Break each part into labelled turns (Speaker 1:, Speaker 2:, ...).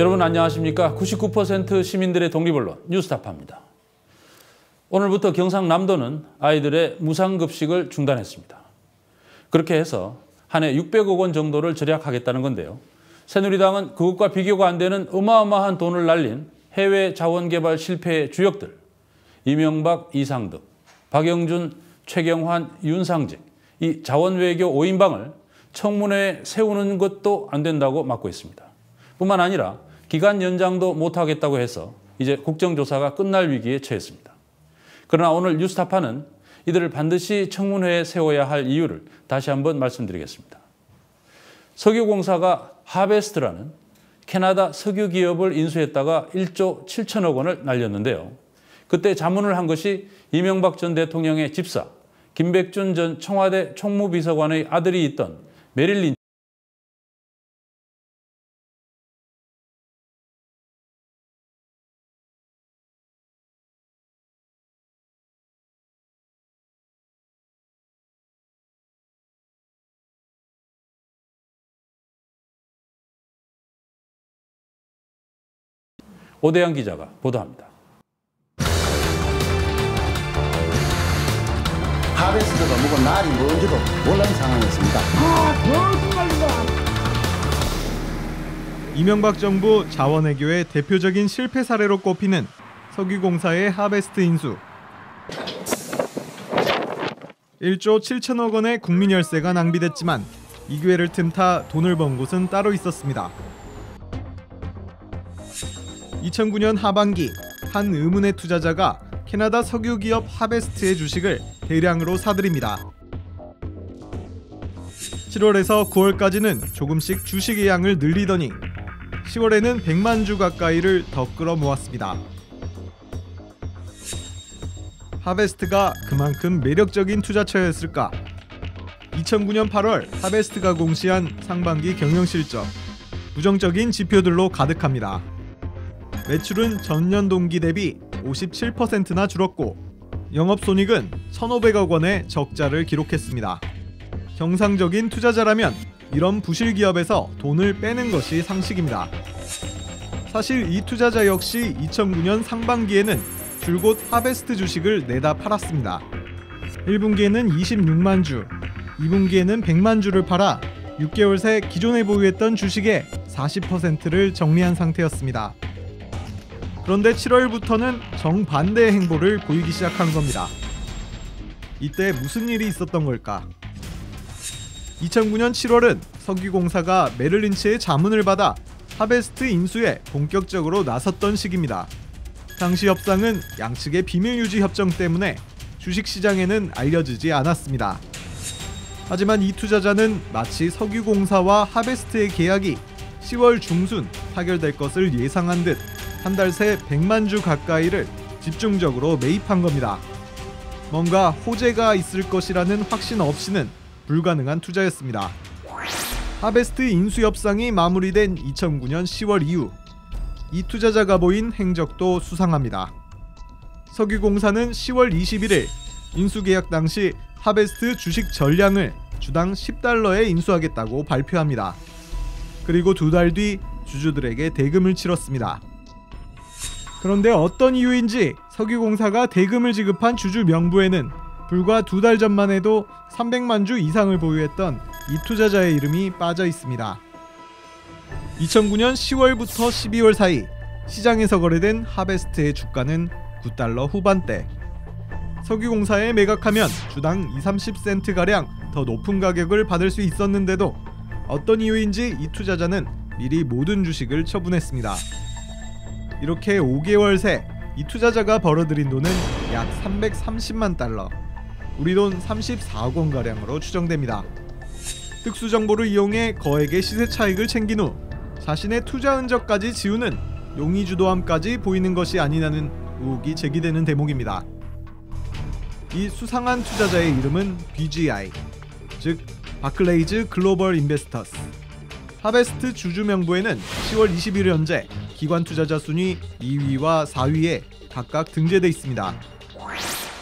Speaker 1: 여러분 안녕하십니까? 99% 시민들의 독립언론 뉴스타파입니다. 오늘부터 경상남도는 아이들의 무상급식을 중단했습니다. 그렇게 해서 한 해 600억 원 정도를 절약하겠다는 건데요. 새누리당은 그것과 비교가 안 되는 어마어마한 돈을 날린 해외 자원개발 실패의 주역들 이명박, 이상득, 박영준, 최경환, 윤상직 이 자원외교 5인방을 청문회에 세우는 것도 안 된다고 막고 있습니다. 뿐만 아니라 기간 연장도 못하겠다고 해서 이제 국정조사가 끝날 위기에 처했습니다. 그러나 오늘 뉴스타파는 이들을 반드시 청문회에 세워야 할 이유를 다시 한번 말씀드리겠습니다. 석유공사가 하베스트라는 캐나다 석유 기업을 인수했다가 1조 7천억 원을 날렸는데요. 그때 자문을 한 것이 이명박 전 대통령의 집사 김백준 전 청와대 총무비서관의 아들이 있던 메릴린 오대양 기자가 보도합니다.
Speaker 2: 하베스트가 뭐고 날이 뭔지도 몰라는 상황이었습니다.
Speaker 3: 이명박 정부 자원외교의 대표적인 실패 사례로 꼽히는 석유공사의 하베스트 인수. 1조 7천억 원의 국민 열세가 낭비됐지만 이 기회를 틈타 돈을 번 곳은 따로 있었습니다. 2009년 하반기 한 의문의 투자자가 캐나다 석유 기업 하베스트의 주식을 대량으로 사들입니다. 7월에서 9월까지는 조금씩 주식의 양을 늘리더니 10월에는 100만 주 가까이를 더 끌어 모았습니다. 하베스트가 그만큼 매력적인 투자처였을까? 2009년 8월 하베스트가 공시한 상반기 경영 실적 부정적인 지표들로 가득합니다. 매출은 전년 동기 대비 57%나 줄었고 영업손익은 1,500억 원의 적자를 기록했습니다. 정상적인 투자자라면 이런 부실 기업에서 돈을 빼는 것이 상식입니다. 사실 이 투자자 역시 2009년 상반기에는 줄곧 하베스트 주식을 내다 팔았습니다. 1분기에는 26만 주, 2분기에는 100만 주를 팔아 6개월 새 기존에 보유했던 주식의 40%를 정리한 상태였습니다. 그런데 7월부터는 정반대의 행보를 보이기 시작한 겁니다. 이때 무슨 일이 있었던 걸까? 2009년 7월은 석유공사가 메를린치의 자문을 받아 하베스트 인수에 본격적으로 나섰던 시기입니다. 당시 협상은 양측의 비밀 유지 협정 때문에 주식시장에는 알려지지 않았습니다. 하지만 이 투자자는 마치 석유공사와 하베스트의 계약이 10월 중순 타결될 것을 예상한 듯 한 달 새 100만 주 가까이를 집중적으로 매입한 겁니다. 뭔가 호재가 있을 것이라는 확신 없이는 불가능한 투자였습니다. 하베스트 인수 협상이 마무리된 2009년 10월 이후 이 투자자가 보인 행적도 수상합니다. 석유공사는 10월 21일 인수 계약 당시 하베스트 주식 전량을 주당 10달러에 인수하겠다고 발표합니다. 그리고 두 달 뒤 주주들에게 대금을 치렀습니다. 그런데 어떤 이유인지 석유공사가 대금을 지급한 주주 명부에는 불과 두 달 전만 해도 300만 주 이상을 보유했던 이 투자자의 이름이 빠져 있습니다. 2009년 10월부터 12월 사이 시장에서 거래된 하베스트의 주가는 9달러 후반대. 석유공사에 매각하면 주당 2, 30센트 가량 더 높은 가격을 받을 수 있었는데도 어떤 이유인지 이 투자자는 미리 모든 주식을 처분했습니다. 이렇게 5개월 새 이 투자자가 벌어들인 돈은 약 330만 달러, 우리 돈 34억 원 가량으로 추정됩니다. 특수 정보를 이용해 거액의 시세 차익을 챙긴 후 자신의 투자 흔적까지 지우는 용의주도함까지 보이는 것이 아니냐는 의혹이 제기되는 대목입니다. 이 수상한 투자자의 이름은 BGI, 즉 바클레이즈 글로벌 인베스터스. 하베스트 주주 명부에는 10월 21일 현재 기관 투자자 순위 2위와 4위에 각각 등재돼 있습니다.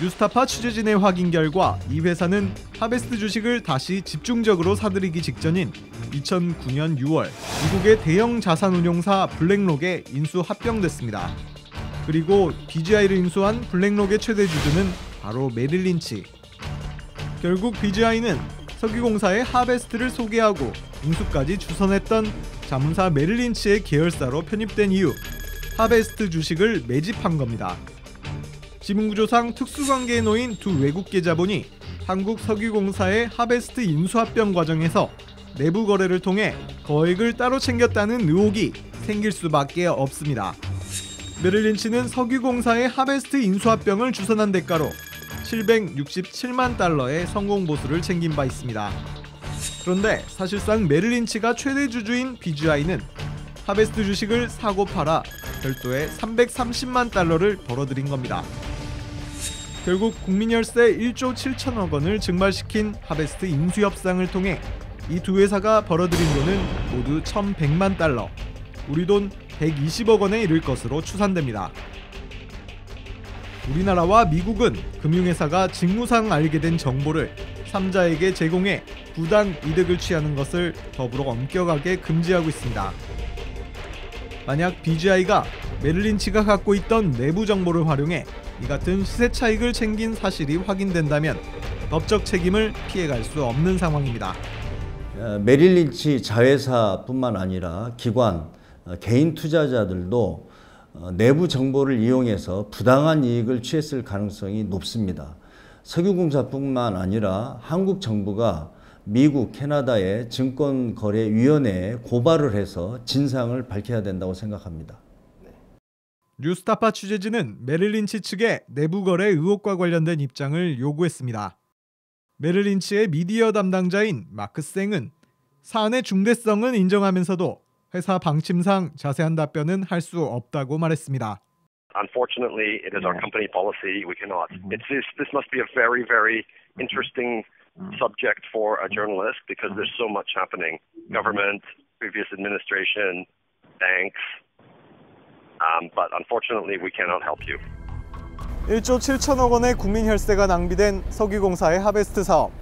Speaker 3: 뉴스타파 취재진의 확인 결과 이 회사는 하베스트 주식을 다시 집중적으로 사들이기 직전인 2009년 6월 미국의 대형 자산운용사 블랙록에 인수 합병됐습니다. 그리고 BGI를 인수한 블랙록의 최대 주주는 바로 메릴 린치. 결국 BGI는 석유공사의 하베스트를 소개하고 인수까지 주선했던 자문사 메릴 린치의 계열사로 편입된 이후 하베스트 주식을 매집한 겁니다. 지분구조상 특수관계에 놓인 두 외국계 자본이 한국 석유공사의 하베스트 인수합병 과정에서 내부 거래를 통해 거액을 따로 챙겼다는 의혹이 생길 수밖에 없습니다. 메릴린치는 석유공사의 하베스트 인수합병을 주선한 대가로 767만 달러의 성공 보수를 챙긴 바 있습니다. 그런데 사실상 메릴린치가 최대 주주인 BGI는 하베스트 주식을 사고 팔아 별도의 330만 달러를 벌어들인 겁니다. 결국 국민열세 1조 7천억 원을 증발시킨 하베스트 인수 협상을 통해 이 두 회사가 벌어들인 돈은 모두 1,100만 달러, 우리 돈 120억 원에 이를 것으로 추산됩니다. 우리나라와 미국은 금융회사가 직무상 알게 된 정보를 3자에게 제공해 부당 이득을 취하는 것을 더불어 엄격하게 금지하고 있습니다. 만약 BGI가 메릴린치가 갖고 있던 내부 정보를 활용해 이 같은 시세 차익을 챙긴 사실이 확인된다면 법적 책임을 피해갈 수 없는 상황입니다.
Speaker 4: 어, 메릴린치 자회사뿐만 아니라 기관, 어, 개인 투자자들도 어, 내부 정보를 이용해서 부당한 이익을 취했을 가능성이 높습니다. 석유공사뿐만 아니라 한국 정부가 미국, 캐나다의 증권거래위원회에 고발을 해서 진상을 밝혀야 된다고 생각합니다.
Speaker 3: 뉴스타파 취재진은 메릴린치 측의 내부 거래 의혹과 관련된 입장을 요구했습니다. 메릴린치의 미디어 담당자인 마크 생은 사안의 중대성은 인정하면서도 회사 방침상 자세한 답변은 할 수 없다고 말했습니다.
Speaker 5: Unfortunately, it is our company policy. We cannot. It's this, must be a very, very interesting subject for a journalist because there's so much happening. Government, previous administration, banks. Um, but unfortunately, we cannot help you.
Speaker 3: 1조 7천억 원의 국민 혈세가 낭비된 석유공사의 하베스트 사업.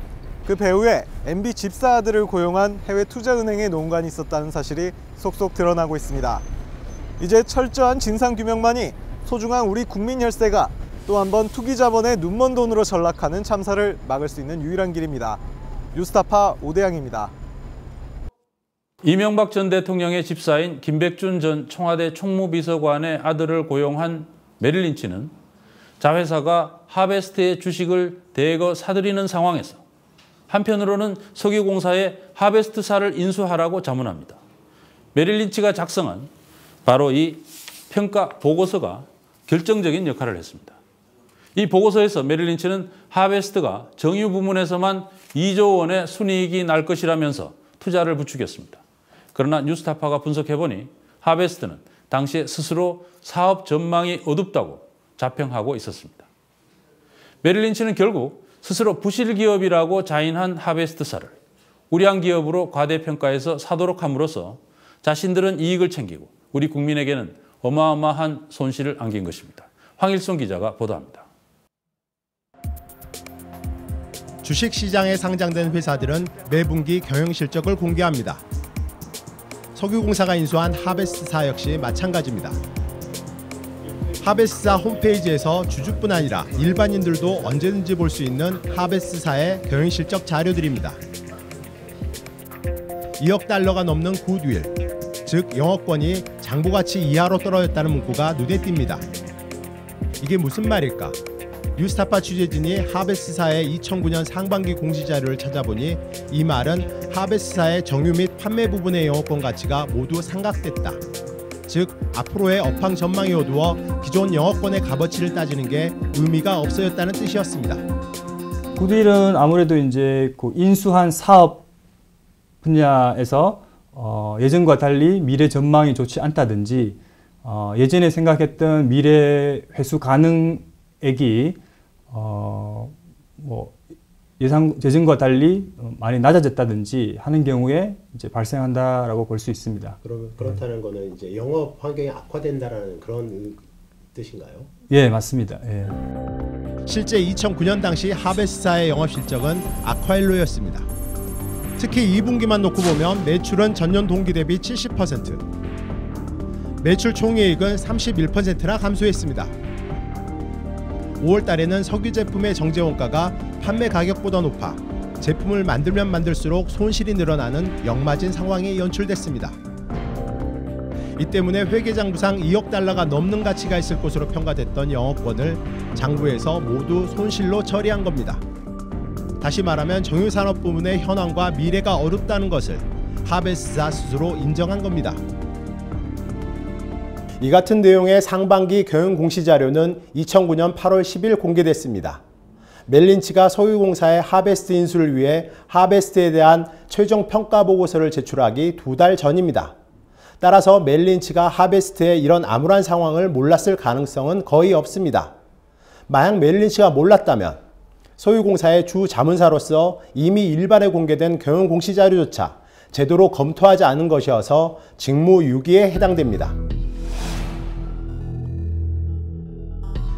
Speaker 3: 그 배후에 MB 집사들을 고용한 해외 투자은행의 농간이 있었다는 사실이 속속 드러나고 있습니다. 이제 철저한 진상 규명만이 소중한 우리 국민 혈세가 또 한 번 투기 자본의 눈먼 돈으로 전락하는 참사를 막을 수 있는 유일한 길입니다. 뉴스타파 오대양입니다.
Speaker 1: 이명박 전 대통령의 집사인 김백준 전 청와대 총무비서관의 아들을 고용한 메릴린치는 자회사가 하베스트의 주식을 대거 사들이는 상황에서 한편으로는 석유공사의 하베스트사를 인수하라고 자문합니다. 메릴린치가 작성한 바로 이 평가 보고서가 결정적인 역할을 했습니다. 이 보고서에서 메릴린치는 하베스트가 정유 부문에서만 2조 원의 순이익이 날 것이라면서 투자를 부추겼습니다. 그러나 뉴스타파가 분석해보니 하베스트는 당시에 스스로 사업 전망이 어둡다고 자평하고 있었습니다. 메릴린치는 결국 스스로 부실 기업이라고 자인한 하베스트사를 우량 기업으로 과대평가해서 사도록 함으로써 자신들은 이익을 챙기고 우리 국민에게는 어마어마한 손실을 안긴 것입니다. 황일son 기자가 보도합니다.
Speaker 6: 주식시장에 상장된 회사들은 매 분기 경영 실적을 공개합니다. 석유공사가 인수한 하베스사 역시 마찬가지입니다. 하베스사 홈페이지에서 주주뿐 아니라 일반인들도 언제든지 볼 수 있는 하베스사의 경영 실적 자료들입니다. 2억 달러가 넘는 굿윌, 즉 영업권이 장부 가치 이하로 떨어졌다는 문구가 눈에 띕니다. 이게 무슨 말일까? 뉴스타파 취재진이 하베스사의 2009년 상반기 공시 자료를 찾아보니 이 말은 하베스사의 정유 및 판매 부분의 영업권 가치가 모두 상각됐다. 즉 앞으로의 업황 전망이 어두워 기존 영업권의 값어치를 따지는 게 의미가 없어졌다는 뜻이었습니다.
Speaker 7: 굿윌은 아무래도 이제 그 인수한 사업 분야에서 어, 예전과 달리 미래 전망이 좋지 않다든지 어, 예전에 생각했던 미래 회수 가능액이 어, 뭐 예상 예전과 달리 많이 낮아졌다든지 하는 경우에 이제 발생한다라고 볼 수 있습니다.
Speaker 8: 그러면 그렇다는 거는 이제 영업 환경이 악화된다라는 그런 뜻인가요?
Speaker 7: 예, 맞습니다. 예.
Speaker 6: 실제 2009년 당시 하베스사의 영업 실적은 악화일로였습니다. 특히 2분기만 놓고 보면 매출은 전년 동기 대비 70%, 매출 총이익은 31%나 감소했습니다. 5월 달에는 석유 제품의 정제 원가가 판매 가격보다 높아 제품을 만들면 만들수록 손실이 늘어나는 역마진 상황이 연출됐습니다. 이 때문에 회계장부상 2억 달러가 넘는 가치가 있을 것으로 평가됐던 영업권을 장부에서 모두 손실로 처리한 겁니다. 다시 말하면 정유산업 부문의 현황과 미래가 어렵다는 것을 하베스사 스스로 인정한 겁니다. 이 같은 내용의 상반기 경영 공시 자료는 2009년 8월 10일 공개됐습니다. 멜린치가 소유공사의 하베스트 인수를 위해 하베스트에 대한 최종 평가 보고서를 제출하기 두 달 전입니다. 따라서 멜린치가 하베스트의 이런 암울한 상황을 몰랐을 가능성은 거의 없습니다. 만약 멜린치가 몰랐다면 소유공사의 주 자문사로서 이미 일반에 공개된 경영 공시 자료조차 제대로 검토하지 않은 것이어서 직무 유기에 해당됩니다.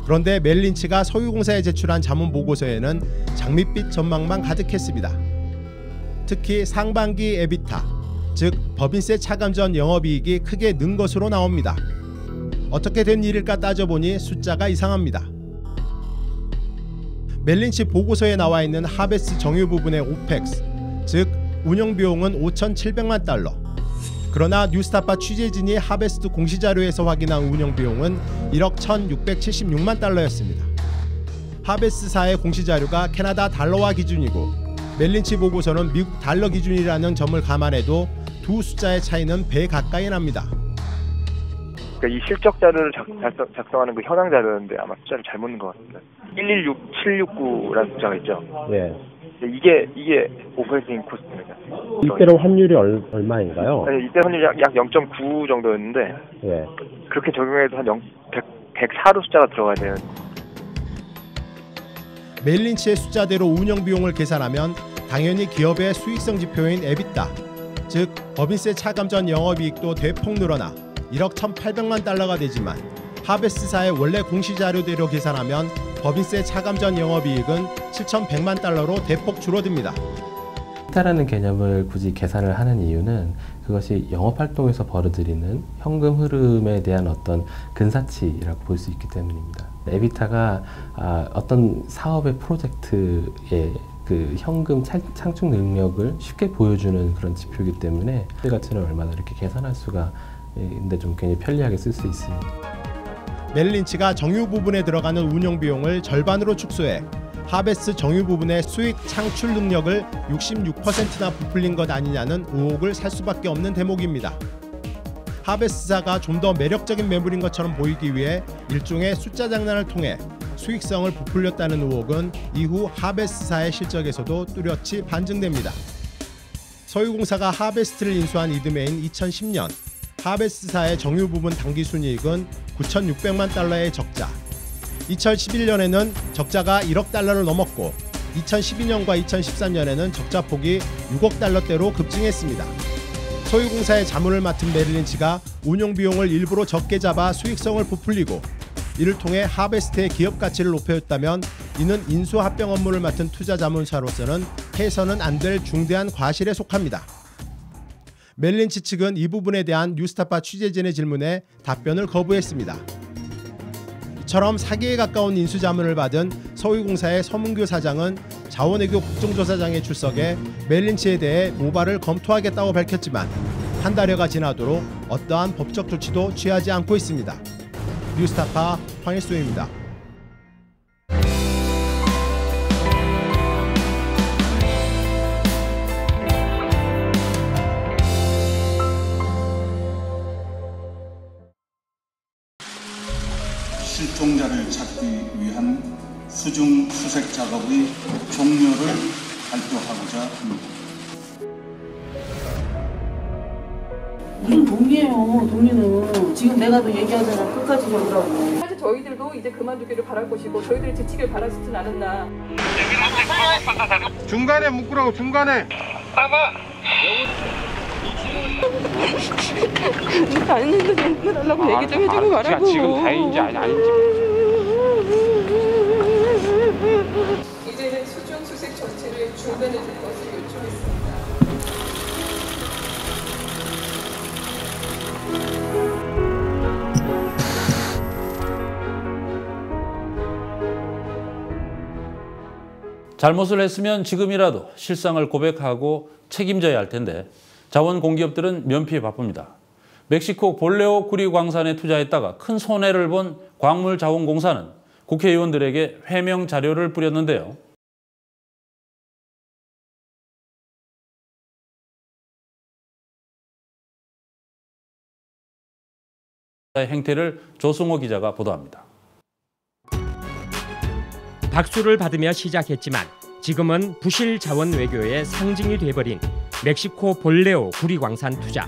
Speaker 6: 그런데 멜린치가 소유공사에 제출한 자문 보고서에는 장밋빛 전망만 가득했습니다. 특히 상반기 에비타, 즉 법인세 차감 전 영업이익이 크게 는 것으로 나옵니다. 어떻게 된 일일까 따져보니 숫자가 이상합니다. 멜린치 보고서에 나와 있는 하베스 정유 부분의 오펙스, 즉 운영 비용은 5,700만 달러. 그러나 뉴스타파 취재진이 하베스트 공시자료에서 확인한 운영 비용은 1억 1,676만 달러였습니다. 하베스사의 공시자료가 캐나다 달러화 기준이고 멜린치 보고서는 미국 달러 기준이라는 점을 감안해도 두 숫자의 차이는 배 가까이 납니다.
Speaker 8: 그러니까 이 실적 자료를 작, 작성, 하는그 현황 자료인데 아마 숫자를 잘못 넣은 것 같습니다. 116769라는 숫자가 있죠.
Speaker 9: 네.
Speaker 8: 이게 이게 operating cost입니다.
Speaker 9: 이때로 환율이 얼, 얼마인가요?
Speaker 8: 아니, 이때 환율이 약, 약 0.9 정도였는데
Speaker 9: 예.
Speaker 8: 그렇게 적용해도 한 0, 100, 104로 숫자가 들어가야 되는.
Speaker 6: 메릴린치의 숫자대로 운영 비용을 계산하면 당연히 기업의 수익성 지표인 에비타, 즉 법인세 차감 전 영업이익도 대폭 늘어나 1억 1,800만 달러가 되지만 하베스사의 원래 공시 자료대로 계산하면 법인세 차감 전 영업이익은 7,100만 달러로 대폭 줄어듭니다.
Speaker 10: 타라는 개념을 굳이 계산을 하는 이유는 그것이 영업 활동에서 벌어들이는 현금 흐름에 대한 어떤 근사치라고 볼 수 있기 때문입니다. 에비타가 아, 어떤 사업의 프로젝트의 그 현금 창출 능력을 쉽게 보여주는 그런 지표이기 때문에 가치는 얼마나 이렇게 계산할 수가 있는데 좀 굉장히 편리하게 쓸 수 있습니다.
Speaker 6: 멜린치가 정유 부분에 들어가는 운영 비용을 절반으로 축소해 하베스 정유 부분의 수익 창출 능력을 66%나 부풀린 것 아니냐는 의혹을 살 수밖에 없는 대목입니다. 하베스사가 좀 더 매력적인 매물인 것처럼 보이기 위해 일종의 숫자 장난을 통해 수익성을 부풀렸다는 의혹은 이후 하베스사의 실적에서도 뚜렷이 반증됩니다. 서유공사가 하베스트를 인수한 이듬해인 2010년 하베스사의 정유 부분 당기 순이익은 9,600만 달러의 적자. 2011년에는 적자가 1억 달러를 넘었고 2012년과 2013년에는 적자 폭이 6억 달러대로 급증했습니다. 소유공사의 자문을 맡은 메릴린치가 운용 비용을 일부러 적게 잡아 수익성을 부풀리고 이를 통해 하베스트의 기업 가치를 높여줬다면 이는 인수 합병 업무를 맡은 투자 자문사로서는 해서는 안 될 중대한 과실에 속합니다. 멜린치 측은 이 부분에 대한 뉴스타파 취재진의 질문에 답변을 거부했습니다. 이처럼 사기에 가까운 인수자문을 받은 서울공사의 서문교 사장은 자원외교 국정조사장에 출석해 멜린치에 대해 모발을 검토하겠다고 밝혔지만 한 달여가 지나도록 어떠한 법적 조치도 취하지 않고 있습니다. 뉴스타파 황일수입니다.
Speaker 11: 실종자를 찾기 위한 수중 수색 작업의 종료를 발표하고자 합니다.
Speaker 12: 우린 동리예요. 동리는 지금 내가 또 얘기하잖아. 끝까지 저기라고.
Speaker 13: 사실 저희들도 이제 그만두기를 바랄 것이고 저희들이 지치길 바라시진 않았나.
Speaker 14: 중간에 묶으라고 중간에.
Speaker 13: 봐봐. 다행인데 좀 끊으려고 얘기 좀 해주고 가라고.
Speaker 14: 지금 다행인지 아닌지.
Speaker 13: 이제는 수중 수색 정체를 중단해 줄 것을 요청했습니다.
Speaker 1: 잘못을 했으면 지금이라도 실상을 고백하고 책임져야 할 텐데 자원 공기업들은 면피에 바쁩니다. 멕시코 볼레오 구리 광산에 투자했다가 큰 손해를 본 광물자원공사는 국회의원들에게 해명 자료를 뿌렸는데요. 행태를 조승호 기자가 보도합니다.
Speaker 14: 박수를 받으며 시작했지만 지금은 부실 자원 외교의 상징이 돼버린 멕시코 볼레오 구리광산 투자.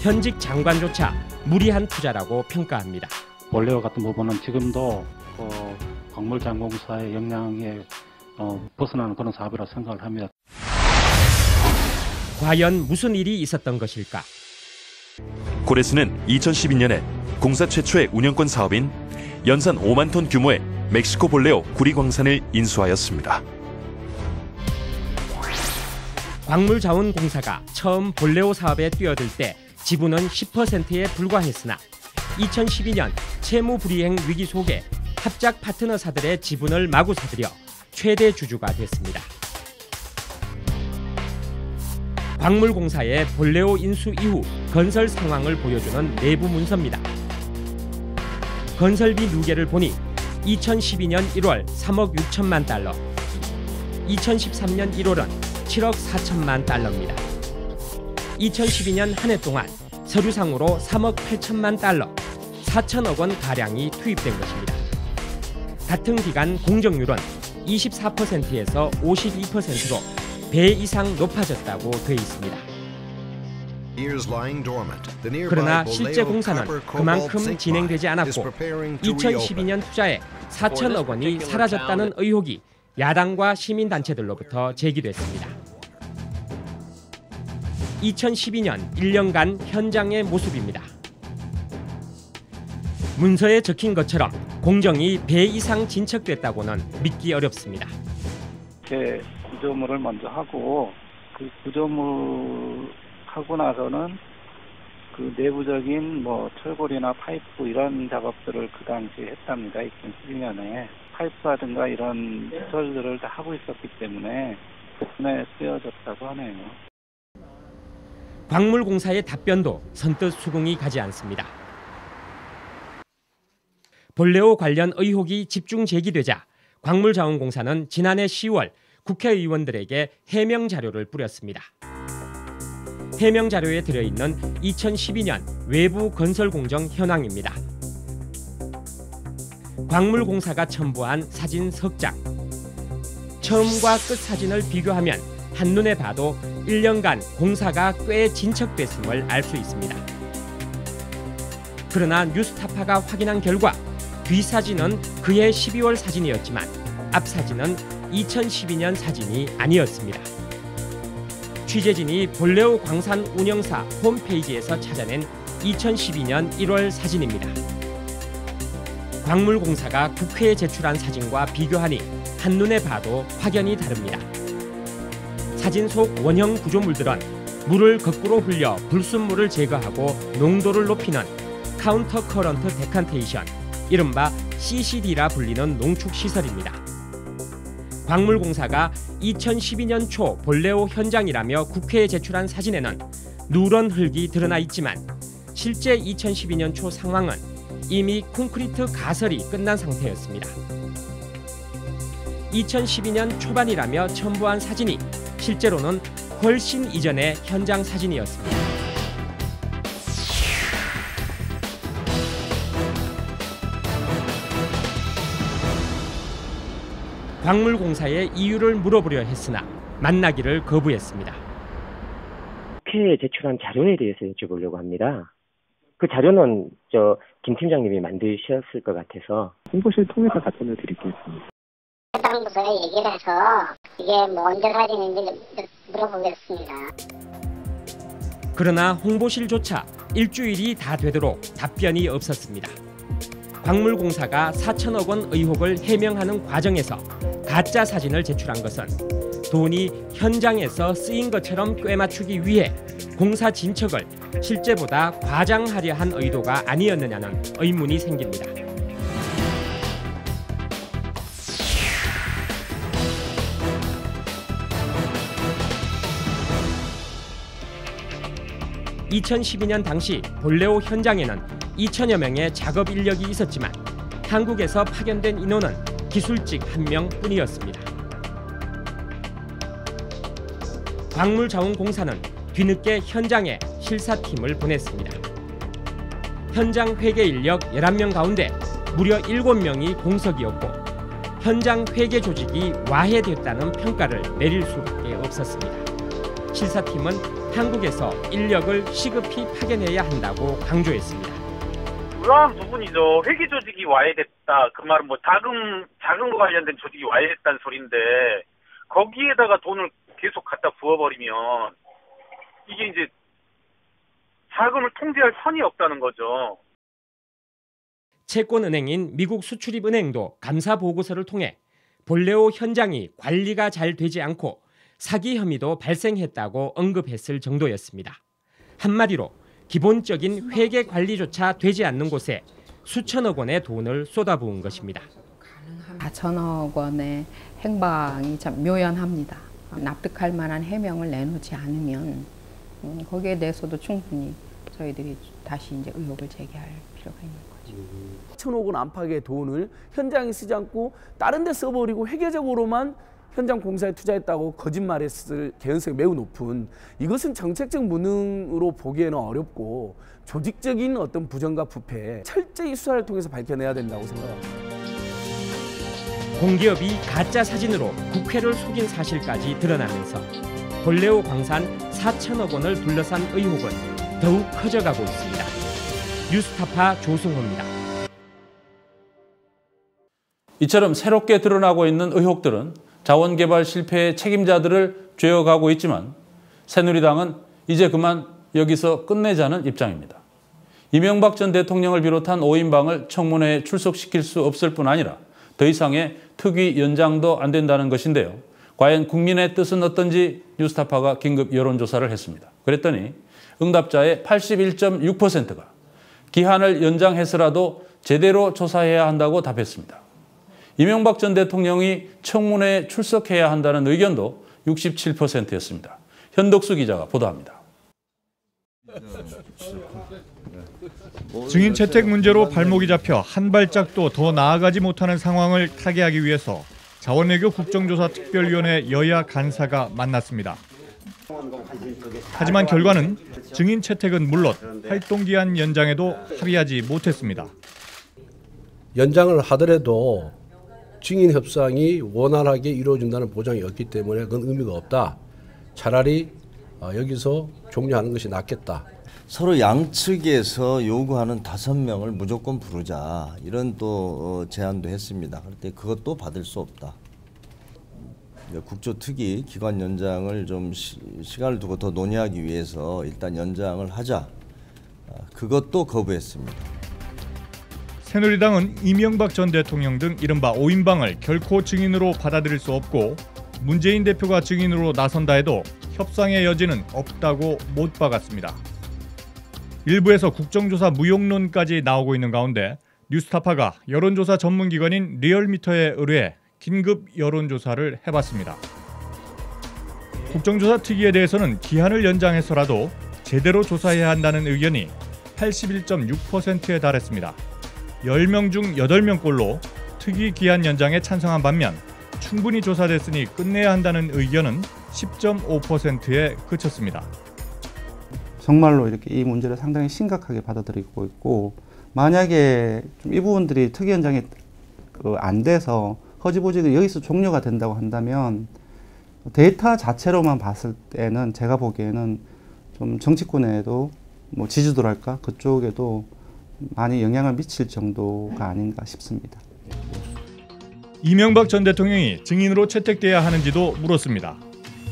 Speaker 14: 현직 장관조차 무리한 투자라고 평가합니다.
Speaker 15: 볼레오 같은 부분은 지금도 어, 광물장공사의 역량에 어, 벗어나는 그런 사업이라 생각을 합니다.
Speaker 14: 과연 무슨 일이 있었던 것일까?
Speaker 16: 고레스는 2012년에 공사 최초의 운영권 사업인 연산 5만 톤 규모의 멕시코 볼레오 구리광산을 인수하였습니다.
Speaker 14: 광물자원공사가 처음 볼레오 사업에 뛰어들 때 지분은 10%에 불과했으나 2012년 채무 불이행 위기 속에 합작 파트너사들의 지분을 마구 사들여 최대 주주가 됐습니다. 광물공사의 볼레오 인수 이후 건설 상황을 보여주는 내부 문서입니다. 건설비 누계를 보니 2012년 1월 3억 6천만 달러, 2013년 1월은 7억 4천만 달러입니다. 2012년 한 해 동안 서류상으로 3억 8천만 달러, 4천억 원 가량이 투입된 것입니다. 같은 기간 공정률은 24%에서 52%로 배 이상 높아졌다고 돼 있습니다. 그러나 실제 공사는 그만큼 진행되지 않았고 2012년 투자에 4천억 원이 사라졌다는 의혹이 야당과 시민단체들로부터 제기됐습니다. 2012년 1년간 현장의 모습입니다. 문서에 적힌 것처럼 공정이 배 이상 진척됐다고는 믿기 어렵습니다.
Speaker 17: 제 구조물을 먼저 하고 그 구조물 하고 나서는 그 내부적인 뭐 철골이나 파이프 이런 작업들을 그 당시에 했답니다. 2012년에 파이프라든가 이런 시설들을 다 하고 있었기 때문에 손에 쓰여졌다고 하네요.
Speaker 14: 광물공사의 답변도 선뜻 수긍이 가지 않습니다. 볼레오 관련 의혹이 집중 제기되자 광물자원공사는 지난해 10월 국회의원들에게 해명 자료를 뿌렸습니다. 해명 자료에 들어있는 2012년 외부 건설 공정 현황입니다. 광물공사가 첨부한 사진 석 장. 처음과 끝 사진을 비교하면 한눈에 봐도 1년간 공사가 꽤 진척됐음을 알 수 있습니다. 그러나 뉴스타파가 확인한 결과 뒤 사진은 그해 12월 사진이었지만 앞 사진은 2012년 사진이 아니었습니다. 취재진이 볼레오 광산 운영사 홈페이지에서 찾아낸 2012년 1월 사진입니다. 광물공사가 국회에 제출한 사진과 비교하니 한눈에 봐도 확연히 다릅니다. 사진 속 원형 구조물들은 물을 거꾸로 흘려 불순물을 제거하고 농도를 높이는 counter current decantation, 이른바 CCD라 불리는 농축 시설입니다. 광물공사가 2012년 초 볼레오 현장이라며 국회에 제출한 사진에는 누런 흙이 드러나 있지만 실제 2012년 초 상황은 이미 콘크리트 가설이 끝난 상태였습니다. 2012년 초반이라며 첨부한 사진이 실제로는 훨씬 이전의 현장 사진이었습니다. 광물공사에 이유를 물어보려 했으나 만나기를 거부했습니다.
Speaker 18: 국회에 제출한 자료에 대해서 여쭤보려고 합니다. 그 자료는 저 김 팀장님이 만드셨을 것 같아서 홍보실 통해서 답변을 드리겠습니다.
Speaker 19: 해당 부서에 얘기를 해서 이게 뭐 언제 사진인지 물어보겠습니다.
Speaker 14: 그러나 홍보실조차 일주일이 다 되도록 답변이 없었습니다. 광물공사가 4천억 원 의혹을 해명하는 과정에서 가짜 사진을 제출한 것은 돈이 현장에서 쓰인 것처럼 꿰맞추기 위해 공사 진척을 실제보다 과장하려 한 의도가 아니었느냐는 의문이 생깁니다. (2012년) 당시 볼레오 현장에는 2천여 명의 작업 인력이 있었지만 한국에서 파견된 인원은 기술직 한 명뿐이었습니다. 광물자원공사는 뒤늦게 현장에 실사팀을 보냈습니다. 현장 회계 인력 11명 가운데 무려 7명이 공석이었고 현장 회계 조직이 와해됐다는 평가를 내릴 수밖에 없었습니다. 실사팀은 한국에서 인력을 시급히 파견해야 한다고 강조했습니다.
Speaker 20: 그러한 부분이죠. 회계 조직이 와해됐다. 그 말은 뭐 자금 자금과 관련된 조직이 와해됐다는 소리인데 거기에다가 돈을 계속 갖다 부어버리면 이게 이제 자금을 통제할 선이 없다는 거죠.
Speaker 14: 채권은행인 미국 수출입은행도 감사 보고서를 통해 볼레오 현장이 관리가 잘 되지 않고 사기 혐의도 발생했다고 언급했을 정도였습니다. 한마디로 기본적인 회계 관리조차 되지 않는 곳에 수천억 원의 돈을 쏟아부은 것입니다.
Speaker 21: 4천억 원의 행방이 참 묘연합니다. 납득할 만한 해명을 내놓지 않으면 음, 거기에 대해서도 충분히 저희들이 다시 이제 의혹을 제기할 필요가 있는 거죠.
Speaker 22: 천억 원 안팎의 돈을 현장에 쓰지 않고 다른 데 써버리고 회계적으로만 현장 공사에 투자했다고 거짓말했을 개연성이 매우 높은 이것은 정책적 무능으로 보기에는 어렵고 조직적인 어떤 부정과 부패 철저히 수사를 통해서 밝혀내야 된다고 생각합니다.
Speaker 14: 공기업이 가짜 사진으로 국회를 속인 사실까지 드러나면서 볼레오 광산 4천억 원을 둘러싼 의혹은 더욱 커져가고 있습니다. 뉴스타파 조승호입니다.
Speaker 1: 이처럼 새롭게 드러나고 있는 의혹들은 자원개발 실패의 책임자들을 죄어가고 있지만 새누리당은 이제 그만 여기서 끝내자는 입장입니다. 이명박 전 대통령을 비롯한 5인방을 청문회에 출석시킬 수 없을 뿐 아니라 더 이상의 특위 연장도 안 된다는 것인데요. 과연 국민의 뜻은 어떤지 뉴스타파가 긴급 여론조사를 했습니다. 그랬더니 응답자의 81.6%가 기한을 연장해서라도 제대로 조사해야 한다고 답했습니다. 이명박 전 대통령이 청문회에 출석해야 한다는 의견도 67%였습니다. 현덕수 기자가 보도합니다.
Speaker 23: 증인 채택 문제로 발목이 잡혀 한 발짝도 더 나아가지 못하는 상황을 타개하기 위해서 자원외교 국정조사 특별위원회 여야 간사가 만났습니다. 하지만 결과는 증인 채택은 물론 활동 기한 연장에도 합의하지 못했습니다.
Speaker 24: 연장을 하더라도 증인 협상이 원활하게 이루어진다는 보장이 없기 때문에 그건 의미가 없다. 차라리 어, 여기서 종료하는 것이 낫겠다.
Speaker 4: 서로 양측에서 요구하는 다섯 명을 무조건 부르자 이런 또 어, 제안도 했습니다. 그런데 그것도 받을 수 없다. 국조특위 기관 연장을 좀 시, 간을 두고 더 논의하기 위해서 일단 연장을 하자. 아, 그것도 거부했습니다.
Speaker 23: 새누리당은 이명박 전 대통령 등 이른바 5인방을 결코 증인으로 받아들일 수 없고 문재인 대표가 증인으로 나선다 해도 협상의 여지는 없다고 못 박았습니다. 일부에서 국정조사 무용론까지 나오고 있는 가운데 뉴스타파가 여론조사 전문기관인 리얼미터에 의뢰해 긴급 여론조사를 해봤습니다. 국정조사 특위에 대해서는 기한을 연장해서라도 제대로 조사해야 한다는 의견이 81.6%에 달했습니다. 10명 중 8명꼴로 특위 기한 연장에 찬성한 반면 충분히 조사됐으니 끝내야 한다는 의견은 10.5%에 그쳤습니다.
Speaker 25: 정말로 이렇게 이 문제를 상당히 심각하게 받아들이고 있고 만약에 이 부분들이 특위 연장이 그안 돼서 허지부지가 여기서 종료가 된다고 한다면 데이터 자체로만 봤을 때는 제가 보기에는 좀 정치권에도 뭐 지지도랄까 그쪽에도 많이 영향을 미칠 정도가 아닌가 싶습니다.
Speaker 23: 이명박 전 대통령이 증인으로 채택돼야 하는지도 물었습니다.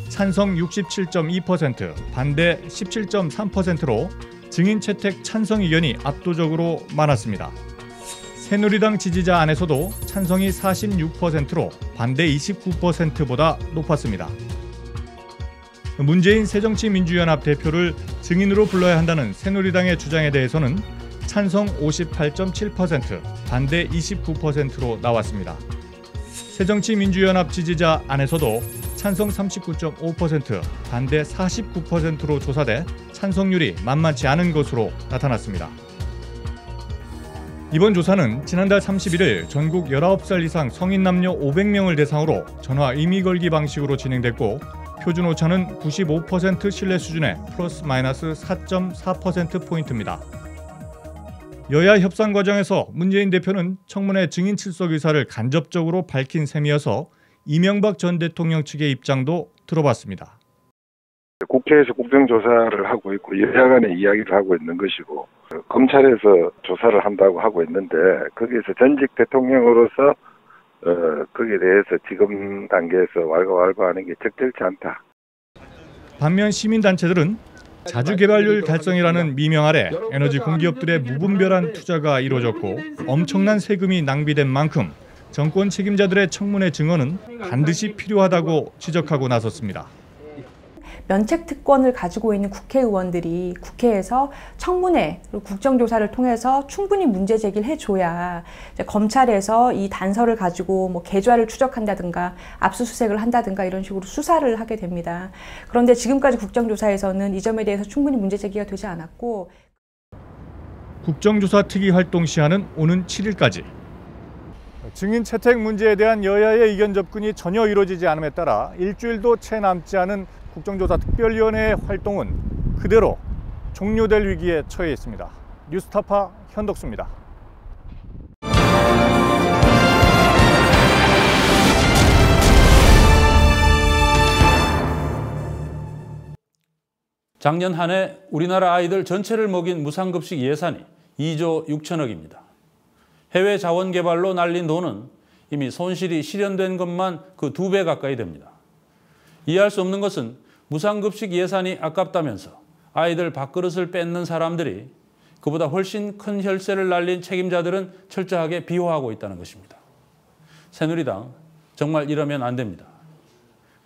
Speaker 23: 찬성 67.2%, 반대 17.3%로 증인 채택 찬성 의견이 압도적으로 많았습니다. 새누리당 지지자 안에서도 찬성이 46%로 반대 29%보다 높았습니다. 문재인 새정치민주연합 대표를 증인으로 불러야 한다는 새누리당의 주장에 대해서는 찬성 58.7%, 반대 29%로 나왔습니다. 새정치민주연합 지지자 안에서도 찬성 39.5%, 반대 49%로 조사돼 찬성률이 만만치 않은 것으로 나타났습니다. 이번 조사는 지난달 31일 전국 19살 이상 성인 남녀 500명을 대상으로 전화 의미 걸기 방식으로 진행됐고 표준 오차는 95% 신뢰 수준의 플러스 마이너스 4.4% 포인트입니다. 여야 협상 과정에서 문재인 대표는 청문회 증인 출석 의사를 간접적으로 밝힌 셈이어서 이명박 전 대통령 측의 입장도 들어봤습니다.
Speaker 26: 국회에서 국정조사를 하고 있고 여야 간의 이야기를 하고 있는 것이고 검찰에서 조사를 한다고 하고 있는데 거기에서 전직 대통령으로서 어, 거기에 대해서 지금 단계에서 왈가왈부하는 게 적절치 않다.
Speaker 23: 반면 시민단체들은 자주 개발률 달성이라는 미명 아래 에너지 공기업들의 무분별한 투자가 이루어졌고 엄청난 세금이 낭비된 만큼 정권 책임자들의 청문회 증언은 반드시 필요하다고 지적하고 나섰습니다.
Speaker 27: 면책 특권을 가지고 있는 국회의원들이 국회에서 청문회 그리고 국정조사를 통해서 충분히 문제 제기를 해줘야 검찰에서 이 단서를 가지고 뭐 계좌를 추적한다든가 압수수색을 한다든가 이런 식으로 수사를 하게 됩니다. 그런데 지금까지 국정조사에서는 이 점에 대해서 충분히 문제 제기가 되지 않았고
Speaker 23: 국정조사 특위 활동 시한은 오는 7일까지 증인 채택 문제에 대한 여야의 의견 접근이 전혀 이루어지지 않음에 따라 일주일도 채 남지 않은 국정조사 특별위원회의 활동은 그대로 종료될 위기에 처해 있습니다. 뉴스타파 현덕수입니다.
Speaker 1: 작년 한 해 우리나라 아이들 전체를 먹인 무상급식 예산이 2조 6천억입니다. 해외 자원 개발로 날린 돈은 이미 손실이 실현된 것만 그 두 배 가까이 됩니다. 이해할 수 없는 것은 무상급식 예산이 아깝다면서 아이들 밥그릇을 뺏는 사람들이 그보다 훨씬 큰 혈세를 날린 책임자들은 철저하게 비호하고 있다는 것입니다. 새누리당 정말 이러면 안 됩니다.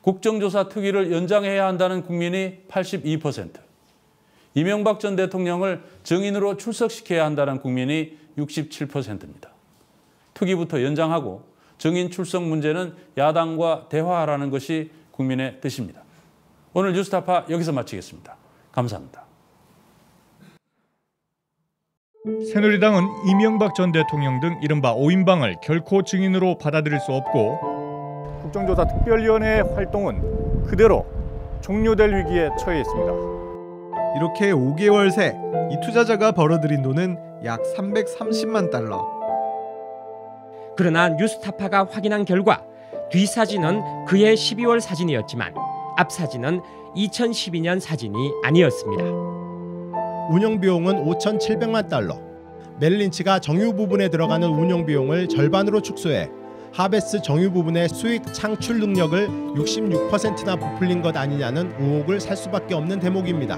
Speaker 1: 국정조사 특위를 연장해야 한다는 국민이 82%, 이명박 전 대통령을 증인으로 출석시켜야 한다는 국민이 67%입니다. 특위부터 연장하고 증인 출석 문제는 야당과 대화하라는 것이 국민의 뜻입니다. 오늘 뉴스타파 여기서 마치겠습니다. 감사합니다.
Speaker 23: 새누리당은 이명박 전 대통령 등 이른바 5인방을 결코 증인으로 받아들일 수 없고 국정조사 특별위원회의 활동은 그대로 종료될 위기에 처해 있습니다.
Speaker 3: 이렇게 5개월 새 이 투자자가 벌어들인 돈은 약 330만 달러.
Speaker 14: 그러나 뉴스타파가 확인한 결과 뒷 사진은 그해 12월 사진이었지만 앞 사진은 2012년 사진이 아니었습니다.
Speaker 6: 운영 비용은 5,700만 달러. 멜린치가 정유 부분에 들어가는 운영 비용을 절반으로 축소해 하베스 정유 부분의 수익 창출 능력을 66%나 부풀린 것 아니냐는 의혹을 살 수밖에 없는 대목입니다.